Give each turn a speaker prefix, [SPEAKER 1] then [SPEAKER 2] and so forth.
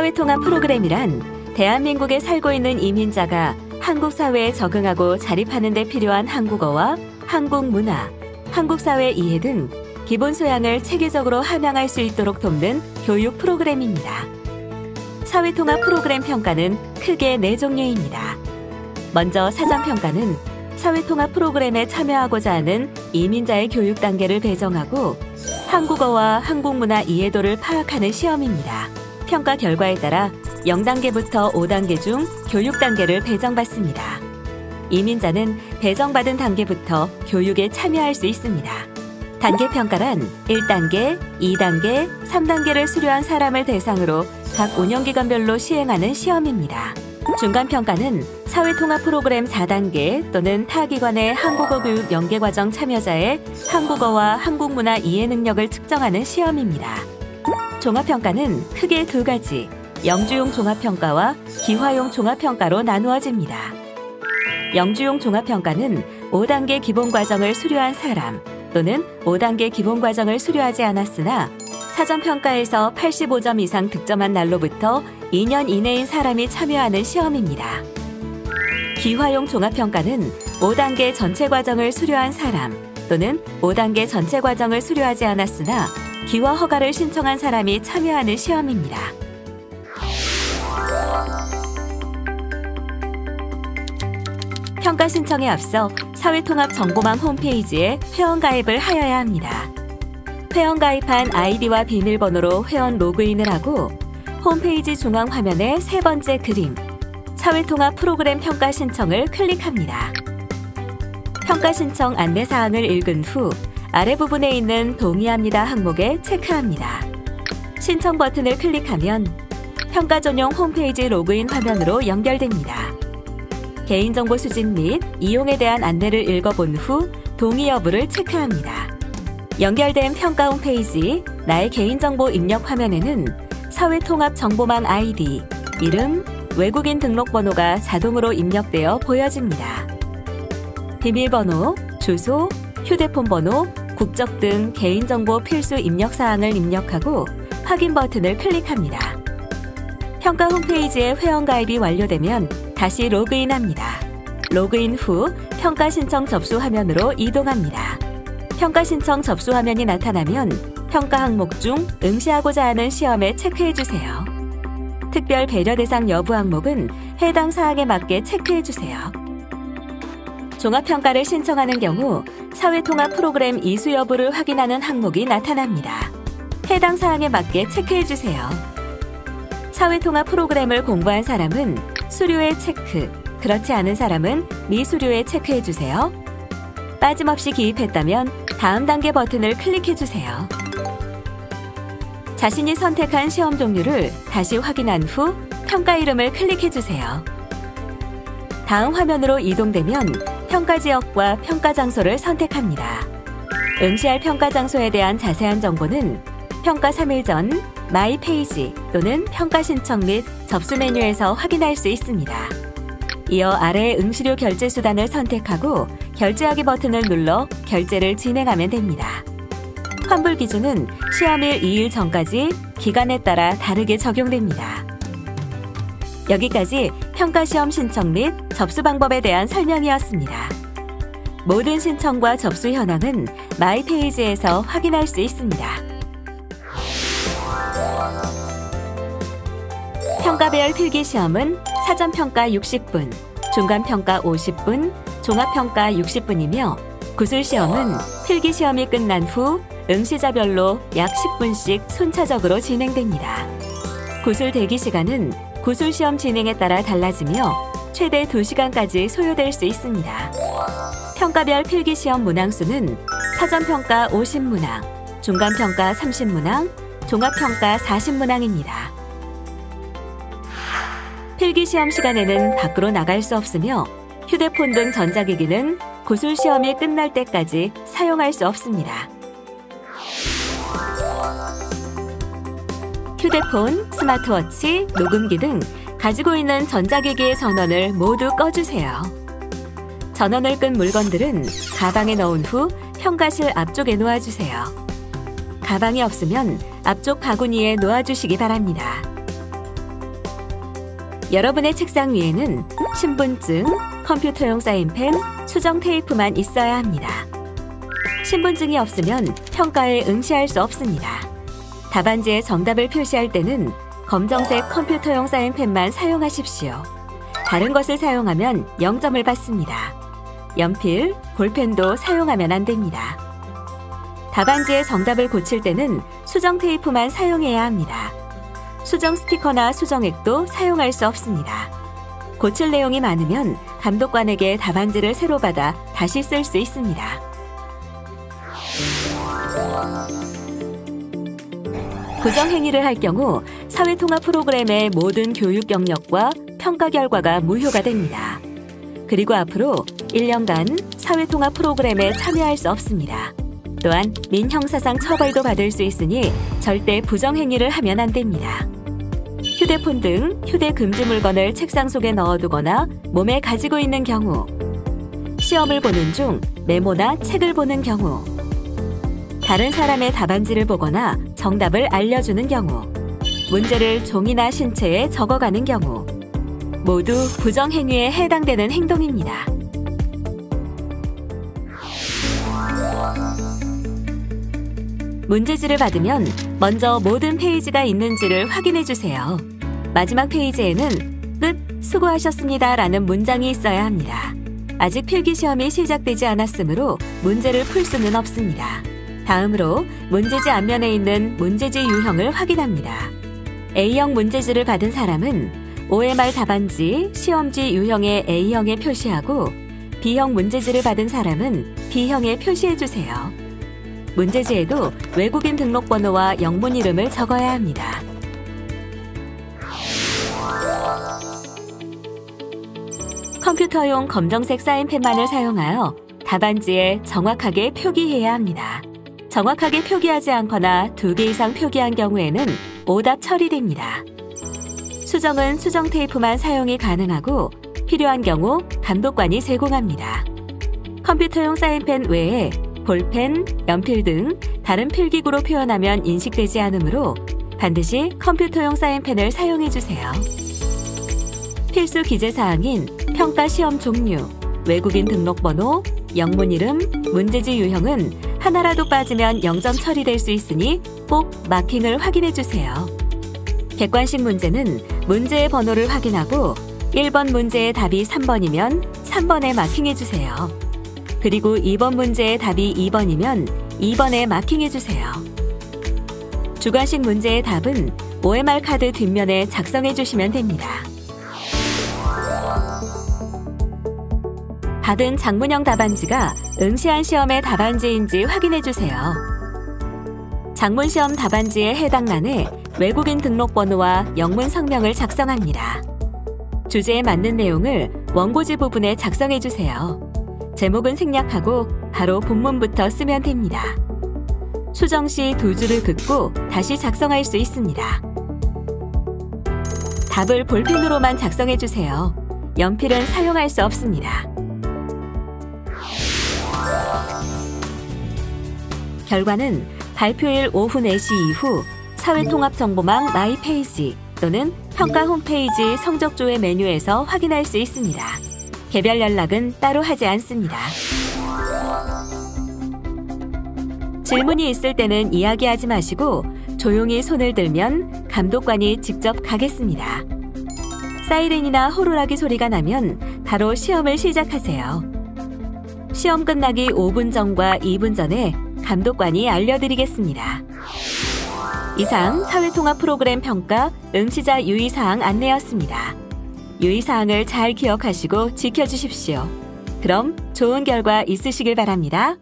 [SPEAKER 1] 사회통합 프로그램이란 대한민국에 살고 있는 이민자가 한국 사회에 적응하고 자립하는 데 필요한 한국어와 한국 문화, 한국 사회 이해 등 기본 소양을 체계적으로 함양할 수 있도록 돕는 교육 프로그램입니다. 사회통합 프로그램 평가는 크게 네 종류입니다. 먼저 사전 평가는 사회통합 프로그램에 참여하고자 하는 이민자의 교육 단계를 배정하고 한국어와 한국 문화 이해도를 파악하는 시험입니다. 평가 결과에 따라 0단계부터 5단계 중 교육 단계를 배정받습니다. 이민자는 배정받은 단계부터 교육에 참여할 수 있습니다. 단계 평가란 1단계, 2단계, 3단계를 수료한 사람을 대상으로 각 운영기관별로 시행하는 시험입니다. 중간 평가는 사회통합 프로그램 4단계 또는 타 기관의 한국어 교육 연계과정 참여자의 한국어와 한국 문화 이해 능력을 측정하는 시험입니다. 종합평가는 크게 두 가지, 영주용 종합평가와 기화용 종합평가로 나누어집니다. 영주용 종합평가는 5단계 기본과정을 수료한 사람 또는 5단계 기본과정을 수료하지 않았으나 사전평가에서 85점 이상 득점한 날로부터 2년 이내인 사람이 참여하는 시험입니다. 기화용 종합평가는 5단계 전체 과정을 수료한 사람 또는 5단계 전체 과정을 수료하지 않았으나 기화 허가를 신청한 사람이 참여하는 시험입니다. 평가 신청에 앞서 사회통합정보망 홈페이지에 회원가입을 하여야 합니다. 회원가입한 아이디와 비밀번호로 회원 로그인을 하고 홈페이지 중앙 화면의 세 번째 그림 사회통합 프로그램 평가 신청을 클릭합니다. 평가 신청 안내 사항을 읽은 후 아래 부분에 있는 동의합니다 항목에 체크합니다. 신청 버튼을 클릭하면 평가 전용 홈페이지 로그인 화면으로 연결됩니다. 개인정보 수집 및 이용에 대한 안내를 읽어본 후 동의 여부를 체크합니다. 연결된 평가 홈페이지 나의 개인정보 입력 화면에는 사회통합정보망 아이디, 이름, 외국인 등록번호가 자동으로 입력되어 보여집니다. 비밀번호, 주소, 휴대폰 번호, 국적 등 개인정보 필수 입력 사항을 입력하고 확인 버튼을 클릭합니다. 평가 홈페이지에 회원가입이 완료되면 다시 로그인합니다. 로그인 후 평가 신청 접수 화면으로 이동합니다. 평가 신청 접수 화면이 나타나면 평가 항목 중 응시하고자 하는 시험에 체크해 주세요. 특별 배려 대상 여부 항목은 해당 사항에 맞게 체크해 주세요. 종합평가를 신청하는 경우 사회통합 프로그램 이수 여부를 확인하는 항목이 나타납니다. 해당 사항에 맞게 체크해 주세요. 사회통합 프로그램을 공부한 사람은 수료에 체크, 그렇지 않은 사람은 미수료에 체크해 주세요. 빠짐없이 기입했다면 다음 단계 버튼을 클릭해 주세요. 자신이 선택한 시험 종류를 다시 확인한 후 평가 이름을 클릭해 주세요. 다음 화면으로 이동되면 평가 지역과 평가 장소를 선택합니다. 응시할 평가 장소에 대한 자세한 정보는 평가 3일 전 my page 또는 평가 신청 및 접수 메뉴에서 확인할 수 있습니다. 이어 아래 응시료 결제 수단을 선택하고 결제하기 버튼을 눌러 결제를 진행하면 됩니다. 환불 기준은 시험일 2일 전까지 기간에 따라 다르게 적용됩니다. 여기까지 평가시험 신청 및 접수 방법에 대한 설명이었습니다. 모든 신청과 접수 현황은 my page에서 확인할 수 있습니다. 평가별 필기시험은 사전평가 60분, 중간평가 50분, 종합평가 60분이며 구술시험은 필기시험이 끝난 후 응시자별로 약 10분씩 순차적으로 진행됩니다. 구술 대기 시간은 구술시험 진행에 따라 달라지며 최대 2시간까지 소요될 수 있습니다. 평가별 필기시험 문항수는 사전평가 50문항, 중간평가 30문항, 종합평가 40문항입니다. 필기시험 시간에는 밖으로 나갈 수 없으며 휴대폰 등 전자기기는 구술 시험이 끝날 때까지 사용할 수 없습니다. 휴대폰, 스마트워치, 녹음기 등 가지고 있는 전자기기의 전원을 모두 꺼주세요. 전원을 끈 물건들은 가방에 넣은 후 평가실 앞쪽에 놓아주세요. 가방이 없으면 앞쪽 바구니에 놓아주시기 바랍니다. 여러분의 책상 위에는 신분증, 컴퓨터용 사인펜, 수정 테이프만 있어야 합니다. 신분증이 없으면 평가에 응시할 수 없습니다. 답안지에 정답을 표시할 때는 검정색 컴퓨터용 사인펜만 사용하십시오. 다른 것을 사용하면 0점을 받습니다. 연필, 볼펜도 사용하면 안 됩니다. 답안지에 정답을 고칠 때는 수정 테이프만 사용해야 합니다. 수정 스티커나 수정액도 사용할 수 없습니다. 고칠 내용이 많으면 감독관에게 답안지를 새로 받아 다시 쓸 수 있습니다. 부정행위를 할 경우 사회통합 프로그램의 모든 교육 경력과 평가 결과가 무효가 됩니다. 그리고 앞으로 1년간 사회통합 프로그램에 참여할 수 없습니다. 또한 민형사상 처벌도 받을 수 있으니 절대 부정행위를 하면 안 됩니다. 휴대폰 등 휴대 금지 물건을 책상 속에 넣어두거나 몸에 가지고 있는 경우, 시험을 보는 중 메모나 책을 보는 경우, 다른 사람의 답안지를 보거나 정답을 알려주는 경우, 문제를 종이나 신체에 적어가는 경우, 모두 부정행위에 해당되는 행동입니다. 문제지를 받으면 먼저 모든 페이지가 있는지를 확인해 주세요. 마지막 페이지에는 끝, 수고하셨습니다 라는 문장이 있어야 합니다. 아직 필기 시험이 시작되지 않았으므로 문제를 풀 수는 없습니다. 다음으로 문제지 앞면에 있는 문제지 유형을 확인합니다. A형 문제지를 받은 사람은 OMR 답안지, 시험지 유형의 A형에 표시하고 B형 문제지를 받은 사람은 B형에 표시해 주세요. 문제지에도 외국인 등록번호와 영문 이름을 적어야 합니다. 컴퓨터용 검정색 사인펜만을 사용하여 답안지에 정확하게 표기해야 합니다. 정확하게 표기하지 않거나 두 개 이상 표기한 경우에는 오답 처리됩니다. 수정은 수정 테이프만 사용이 가능하고 필요한 경우 감독관이 제공합니다. 컴퓨터용 사인펜 외에 볼펜, 연필 등 다른 필기구로 표현하면 인식되지 않으므로 반드시 컴퓨터용 사인펜을 사용해 주세요. 필수 기재 사항인 평가 시험 종류, 외국인 등록번호, 영문 이름, 문제지 유형은 하나라도 빠지면 0점 처리될 수 있으니 꼭 마킹을 확인해 주세요. 객관식 문제는 문제의 번호를 확인하고 1번 문제의 답이 3번이면 3번에 마킹해 주세요. 그리고 2번 문제의 답이 2번이면 2번에 마킹해 주세요. 주관식 문제의 답은 OMR 카드 뒷면에 작성해 주시면 됩니다. 받은 장문형 답안지가 응시한 시험의 답안지인지 확인해 주세요. 장문 시험 답안지의 해당 란에 외국인 등록번호와 영문 성명을 작성합니다. 주제에 맞는 내용을 원고지 부분에 작성해 주세요. 제목은 생략하고 바로 본문부터 쓰면 됩니다. 수정 시 두 줄을 긋고 다시 작성할 수 있습니다. 답을 볼펜으로만 작성해 주세요. 연필은 사용할 수 없습니다. 결과는 발표일 오후 4시 이후 사회통합정보망 마이페이지 또는 평가 홈페이지 성적조회 메뉴에서 확인할 수 있습니다. 개별 연락은 따로 하지 않습니다. 질문이 있을 때는 이야기하지 마시고 조용히 손을 들면 감독관이 직접 가겠습니다. 사이렌이나 호루라기 소리가 나면 바로 시험을 시작하세요. 시험 끝나기 5분 전과 2분 전에 감독관이 알려드리겠습니다. 이상 사회통합 프로그램 평가 응시자 유의사항 안내였습니다. 유의사항을 잘 기억하시고 지켜주십시오. 그럼 좋은 결과 있으시길 바랍니다.